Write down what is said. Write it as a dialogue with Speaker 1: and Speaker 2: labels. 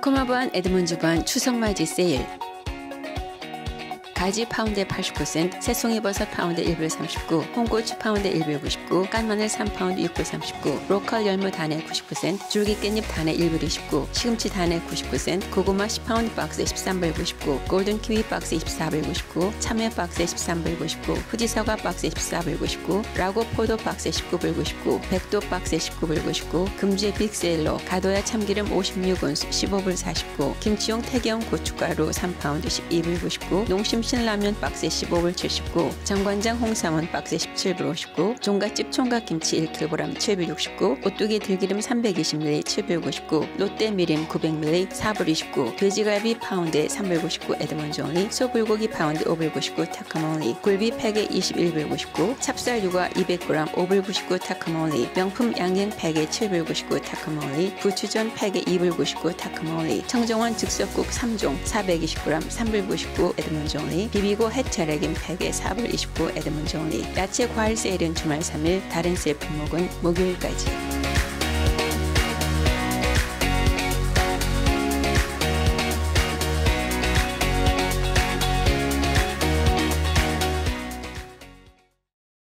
Speaker 1: 타코마 부한 에드몬즈 부한 추석 맞이 세일. 가지 파운드에 80%, 새송이버섯 파운드 1불 39, 홍고추 파운드 1불 99, 깐마늘 3파운드 6불 39, 로컬 열무 단에 90%, 줄기 깻잎 단에 1불 29, 시금치 단에 90%, 고구마 10파운드 박스에 13불 99, 골든 키위 박스에 24불 99, 참외 박스에 13불 99, 후지사과 박스에 14불 99, 라고 포도 박스에 19불 99, 백도 박스에 19불 99, 금주의 big 세일로 가도야 참기름 56온스 15불 49, 김치용 태경 고춧가루 3파운드 12불 99, 농심 신라면 박스에 15불 79, 정관장 홍삼원 박스에 17불 59, 종갓집 총각김치 1kg 769, 오뚜기 들기름 320ml 799, 롯데 미림 900ml 4불 29, 돼지갈비 파운드에 3불 99 에드먼즈 only, 소불고기 파운드 5불 99 타코마 only, 굴비 팩에 21불 99, 찹쌀 유과 200g 5불 99 타코마 only, 명품 양갱 팩에 7불 99 타코마 only, 부추전 팩에 2불 99 타코마 only, 청정원 즉석국 3종 420g 3불 99 에드먼즈 only, 비비고 해차레긴 팩에 4불 29 에드먼즈 only. 야채 과일 세일은 주말 3일 다른 세일 품목은 목요일까지